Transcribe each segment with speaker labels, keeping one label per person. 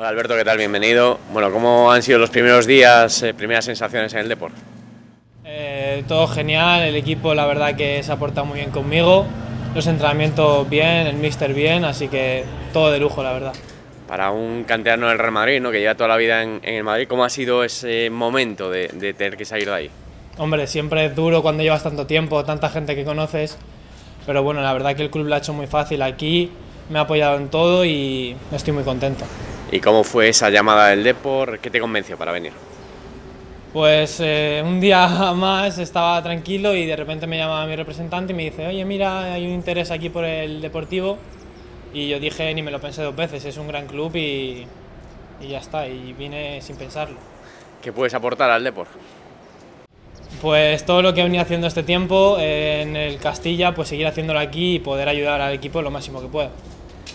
Speaker 1: Hola Alberto, ¿qué tal? Bienvenido. Bueno, ¿cómo han sido los primeros días, eh, primeras sensaciones en el deporte?
Speaker 2: Eh, todo genial, el equipo la verdad que se ha portado muy bien conmigo, los entrenamientos bien, el míster bien, así que todo de lujo la verdad.
Speaker 1: Para un canterano del Real Madrid, ¿no? que lleva toda la vida en, en el Madrid, ¿cómo ha sido ese momento de, de tener que salir de ahí?
Speaker 2: Hombre, siempre es duro cuando llevas tanto tiempo, tanta gente que conoces, pero bueno, la verdad que el club lo ha hecho muy fácil aquí, me ha apoyado en todo y estoy muy contento.
Speaker 1: ¿Y cómo fue esa llamada del Depor? ¿Qué te convenció para venir?
Speaker 2: Pues eh, un día más estaba tranquilo y de repente me llama mi representante y me dice, oye mira, hay un interés aquí por el Deportivo y yo dije, ni me lo pensé dos veces, es un gran club y, y ya está, y vine sin pensarlo.
Speaker 1: ¿Qué puedes aportar al Depor?
Speaker 2: Pues todo lo que he venido haciendo este tiempo eh, en el Castilla, pues seguir haciéndolo aquí y poder ayudar al equipo lo máximo que pueda.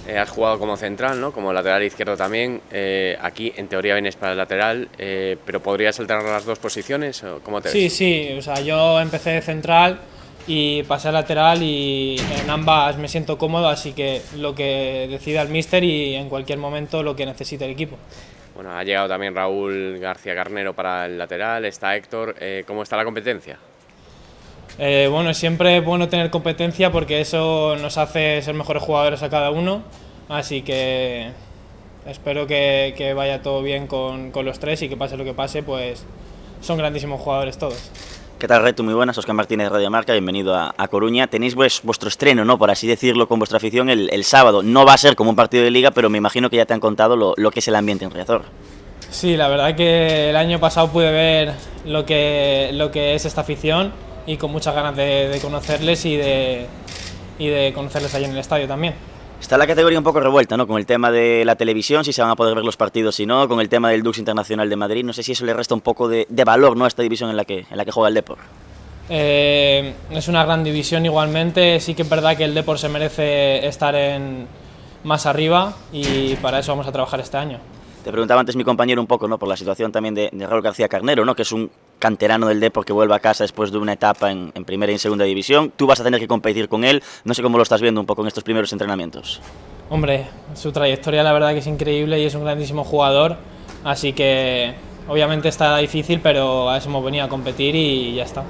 Speaker 1: Eh, has jugado como central, ¿no? como lateral izquierdo también. Eh, aquí, en teoría, vienes para el lateral, eh, pero ¿podrías alternar las dos posiciones? ¿o ¿Cómo te
Speaker 2: Sí,
Speaker 1: ves?
Speaker 2: sí, o sea, yo empecé de central y pasé a lateral y en ambas me siento cómodo, así que lo que decida el míster y en cualquier momento lo que necesite el equipo.
Speaker 1: Bueno, ha llegado también Raúl García Carnero para el lateral, está Héctor. ¿Cómo está la competencia?
Speaker 2: Eh, bueno, siempre es bueno tener competencia porque eso nos hace ser mejores jugadores a cada uno, así que espero que, que vaya todo bien con, con los tres y que pase lo que pase, pues son grandísimos jugadores todos.
Speaker 3: ¿Qué tal, Reto? Muy buenas, Oscar Martínez de Radio Marca, bienvenido a, a Coruña. Tenéis pues, vuestro estreno, ¿no? Por así decirlo, con vuestra afición el, el, sábado. No va a ser como un partido de liga, pero me imagino que ya te han contado lo, lo que es el ambiente en Riazor.
Speaker 2: Sí, la verdad que el año pasado pude ver lo que, lo que es esta afición y con muchas ganas de, de conocerles y de, y de conocerles allí en el estadio también.
Speaker 3: Está la categoría un poco revuelta, ¿no? Con el tema de la televisión, si se van a poder ver los partidos, si no, con el tema del Dux Internacional de Madrid. No sé si eso le resta un poco de, de valor, ¿no? A esta división en la que, en la que juega el Depor.
Speaker 2: Eh, es una gran división igualmente. Sí que es verdad que el Depor se merece estar en más arriba y para eso vamos a trabajar este año.
Speaker 3: Te preguntaba antes mi compañero un poco, ¿no? Por la situación también de, de Raúl García Carnero, ¿no? Que es un canterano del Depor que vuelve a casa después de una etapa en, en, primera y en segunda división. Tú vas a tener que competir con él. No sé cómo lo estás viendo un poco en estos primeros entrenamientos.
Speaker 2: Hombre, su trayectoria la verdad que es increíble y es un grandísimo jugador. Así que obviamente está difícil, pero a eso hemos venido a competir y ya está.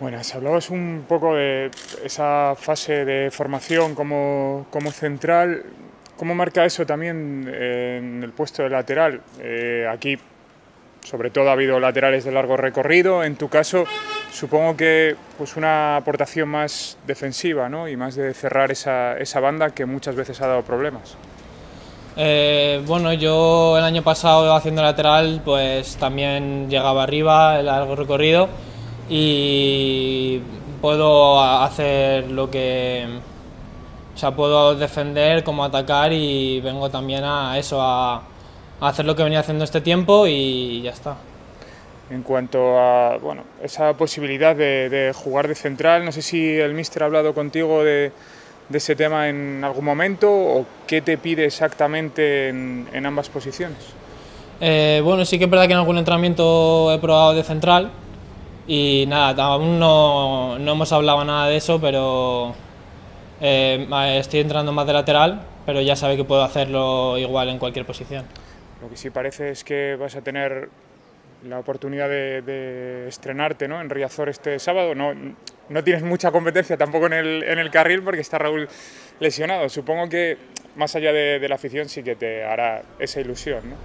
Speaker 4: Buenas, hablabas un poco de esa fase de formación como, como central. ¿Cómo marca eso también en el puesto de lateral? Eh, aquí, sobre todo, ha habido laterales de largo recorrido. En tu caso, supongo que pues una aportación más defensiva ¿no? y más de cerrar esa, esa banda que muchas veces ha dado problemas.
Speaker 2: Eh, bueno, yo el año pasado haciendo lateral, pues también llegaba arriba, el largo recorrido y puedo hacer lo que o sea, puedo defender como atacar y vengo también a eso, a, a, hacer lo que venía haciendo este tiempo y ya está.
Speaker 4: En cuanto a bueno, esa posibilidad de, de jugar de central, no sé si el míster ha hablado contigo de, de, ese tema en algún momento o qué te pide exactamente en, en ambas posiciones.
Speaker 2: Eh, bueno, sí que es verdad que en algún entrenamiento he probado de central y nada, aún no, no hemos hablado nada de eso, pero eh, estoy entrando más de lateral, pero ya sabe que puedo hacerlo igual en cualquier posición.
Speaker 4: Lo que sí parece es que vas a tener la oportunidad de, de estrenarte ¿no? en Riazor este sábado. No, no tienes mucha competencia tampoco en el, en el, carril porque está Raúl lesionado. Supongo que más allá de, de la afición sí que te hará esa ilusión. ¿no?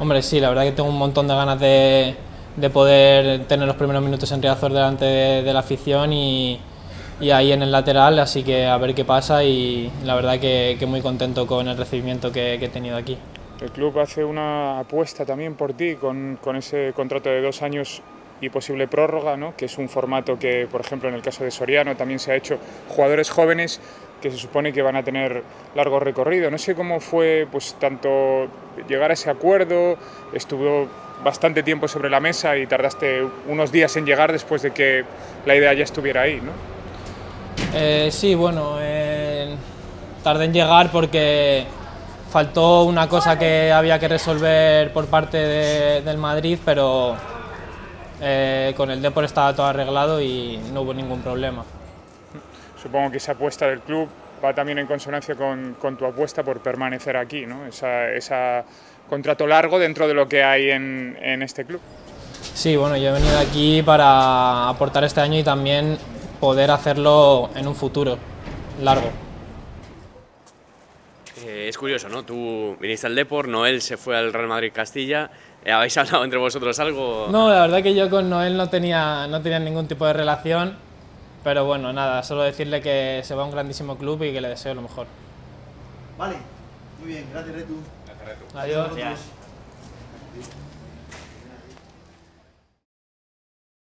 Speaker 2: Hombre, sí, la verdad que tengo un montón de ganas de, de poder tener los primeros minutos en Riazor delante de, la afición y, y, ahí en el lateral, así que a ver qué pasa y la verdad que, que muy contento con el recibimiento que, que, he tenido aquí.
Speaker 4: El club hace una apuesta también por ti con, ese contrato de dos años y posible prórroga, ¿no? que es un formato que, por ejemplo, en el caso de Soriano también se ha hecho jugadores jóvenes que se supone que van a tener largo recorrido. No sé cómo fue pues tanto llegar a ese acuerdo, estuvo bastante tiempo sobre la mesa y tardaste unos días en llegar después de que la idea ya estuviera ahí, ¿no?
Speaker 2: Eh, sí, bueno, eh, tardé en llegar porque faltó una cosa que había que resolver por parte de, del Madrid, pero eh, con el Depor estaba todo arreglado y no hubo ningún problema.
Speaker 4: Supongo que esa apuesta del club va también en consonancia con, con tu apuesta por permanecer aquí, ¿no? Esa, esa contrato largo dentro de lo que hay en, en este club.
Speaker 2: Sí, bueno, yo he venido aquí para aportar este año y también poder hacerlo en un futuro largo.
Speaker 1: Es curioso, ¿no? Tú viniste al Depor, Noel se fue al Real Madrid Castilla. Eh, ¿Habéis hablado entre vosotros algo?
Speaker 2: No, la verdad que yo con Noel no tenía, no tenía ningún tipo de relación, pero bueno, nada, solo decirle que se va a un grandísimo club y que le deseo lo mejor.
Speaker 5: Vale, muy bien, gracias Retu.
Speaker 2: Adiós.
Speaker 3: Gracias.